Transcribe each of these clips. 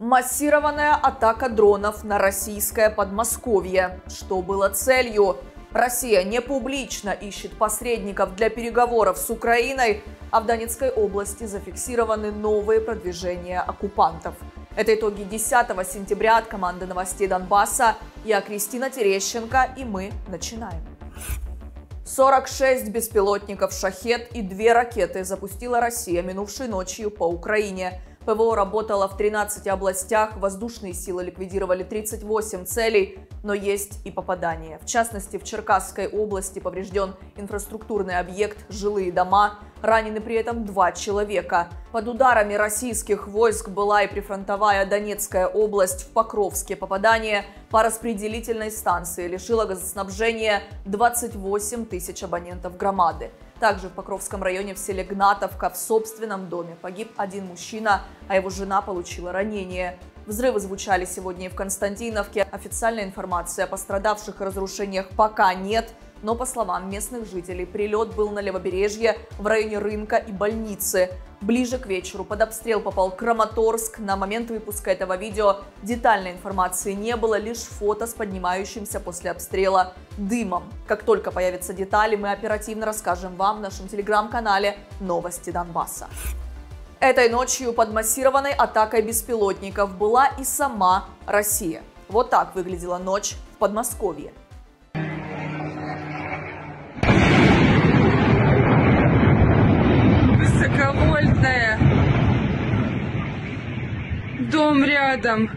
Массированная атака дронов на российское Подмосковье. Что было целью? Россия не публично ищет посредников для переговоров с Украиной, а в Донецкой области зафиксированы новые продвижения оккупантов. Это итоги 10 сентября от команды новостей Донбасса. Я Кристина Терещенко, и мы начинаем. 46 беспилотников «Шахет» и две ракеты запустила Россия минувшей ночью по Украине – ПВО работало в 13 областях, воздушные силы ликвидировали 38 целей, но есть и попадания. В частности, в Черкасской области поврежден инфраструктурный объект, жилые дома, ранены при этом два человека. Под ударами российских войск была и прифронтовая Донецкая область в Покровске. Попадание по распределительной станции лишило газоснабжения 28 тысяч абонентов громады. Также в Покровском районе в селе Гнатовка в собственном доме погиб один мужчина, а его жена получила ранение. Взрывы звучали сегодня и в Константиновке. Официальной информации о пострадавших и разрушениях пока нет – но, по словам местных жителей, прилет был на левобережье в районе рынка и больницы. Ближе к вечеру под обстрел попал Краматорск. На момент выпуска этого видео детальной информации не было, лишь фото с поднимающимся после обстрела дымом. Как только появятся детали, мы оперативно расскажем вам в нашем телеграм-канале «Новости Донбасса». Этой ночью под массированной атакой беспилотников была и сама Россия. Вот так выглядела ночь в Подмосковье. Дом рядом.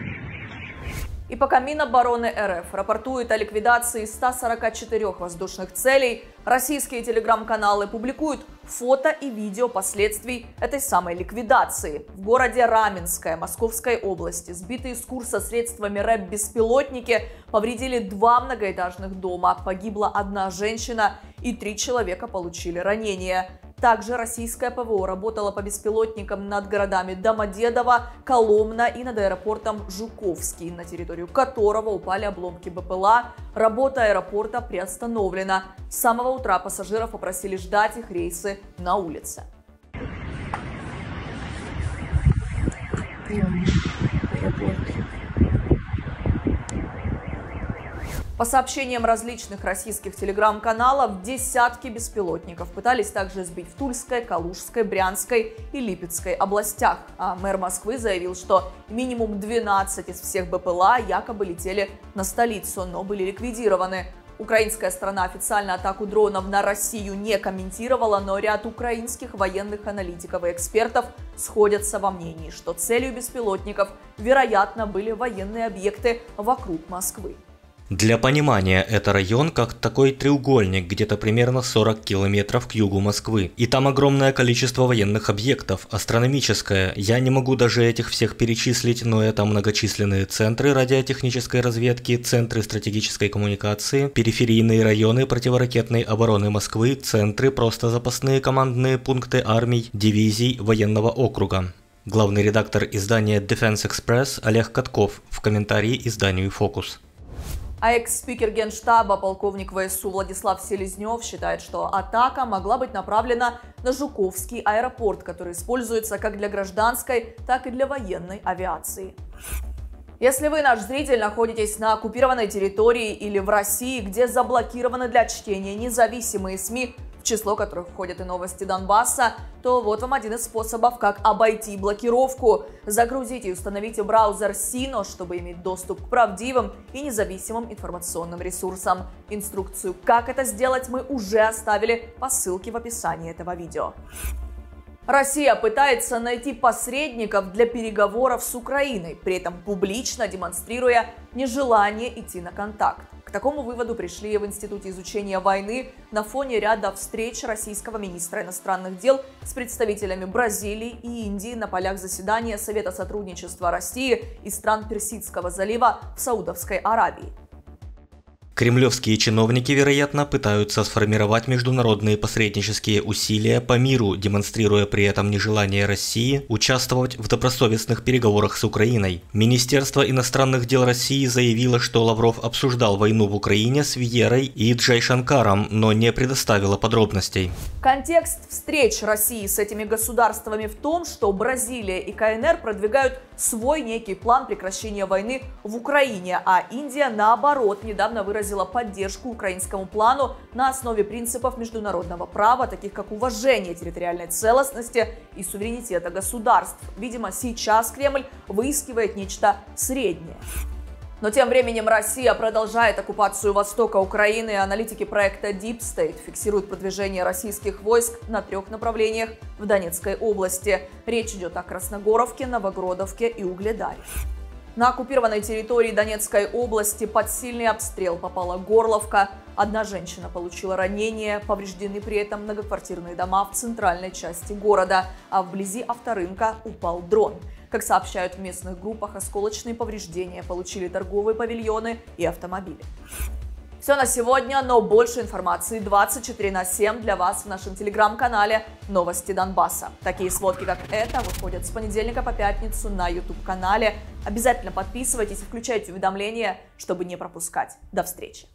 И пока Минобороны РФ рапортует о ликвидации 144 воздушных целей, российские телеграм-каналы публикуют фото и видео последствий этой самой ликвидации. В городе Раменское Московской области сбитые с курса средствами РЭП беспилотники повредили два многоэтажных дома. Погибла одна женщина и три человека получили ранения. Также российское ПВО работало по беспилотникам над городами Домодедово, Коломна и над аэропортом Жуковский, на территорию которого упали обломки БПЛА. Работа аэропорта приостановлена. С самого утра пассажиров попросили ждать их рейсы на улице. Аэропорт. По сообщениям различных российских телеграм-каналов, десятки беспилотников пытались также сбить в Тульской, Калужской, Брянской и Липецкой областях. А мэр Москвы заявил, что минимум 12 из всех БПЛА якобы летели на столицу, но были ликвидированы. Украинская страна официально атаку дронов на Россию не комментировала, но ряд украинских военных аналитиков и экспертов сходятся во мнении, что целью беспилотников, вероятно, были военные объекты вокруг Москвы. Для понимания, это район как такой треугольник, где-то примерно 40 километров к югу Москвы. И там огромное количество военных объектов, астрономическое. Я не могу даже этих всех перечислить, но это многочисленные центры радиотехнической разведки, центры стратегической коммуникации, периферийные районы противоракетной обороны Москвы, центры просто запасные командные пункты армий, дивизий военного округа. Главный редактор издания Defense Express Олег Катков в комментарии изданию «Фокус». А экс-спикер Генштаба, полковник ВСУ Владислав Селезнев считает, что атака могла быть направлена на Жуковский аэропорт, который используется как для гражданской, так и для военной авиации. Если вы, наш зритель, находитесь на оккупированной территории или в России, где заблокированы для чтения независимые СМИ, в число которых входят и новости Донбасса, то вот вам один из способов, как обойти блокировку. Загрузите и установите браузер Sino, чтобы иметь доступ к правдивым и независимым информационным ресурсам. Инструкцию, как это сделать, мы уже оставили по ссылке в описании этого видео. Россия пытается найти посредников для переговоров с Украиной, при этом публично демонстрируя нежелание идти на контакт. Такому выводу пришли в Институте изучения войны на фоне ряда встреч российского министра иностранных дел с представителями Бразилии и Индии на полях заседания Совета сотрудничества России и стран Персидского залива в Саудовской Аравии. Кремлевские чиновники, вероятно, пытаются сформировать международные посреднические усилия по миру, демонстрируя при этом нежелание России участвовать в добросовестных переговорах с Украиной. Министерство иностранных дел России заявило, что Лавров обсуждал войну в Украине с Вьерой и Джай Шанкаром, но не предоставило подробностей. Контекст встреч России с этими государствами в том, что Бразилия и КНР продвигают свой некий план прекращения войны в Украине, а Индия, наоборот, недавно выразила выразила поддержку украинскому плану на основе принципов международного права, таких как уважение территориальной целостности и суверенитета государств. Видимо, сейчас Кремль выискивает нечто среднее. Но тем временем Россия продолжает оккупацию востока Украины, аналитики проекта Deep State фиксируют продвижение российских войск на трех направлениях в Донецкой области. Речь идет о Красногоровке, Новогродовке и Угледаре. На оккупированной территории Донецкой области под сильный обстрел попала Горловка. Одна женщина получила ранение, повреждены при этом многоквартирные дома в центральной части города, а вблизи авторынка упал дрон. Как сообщают в местных группах, осколочные повреждения получили торговые павильоны и автомобили. Все на сегодня, но больше информации 24 на 7 для вас в нашем телеграм-канале «Новости Донбасса». Такие сводки, как это, выходят с понедельника по пятницу на YouTube-канале. Обязательно подписывайтесь и включайте уведомления, чтобы не пропускать. До встречи!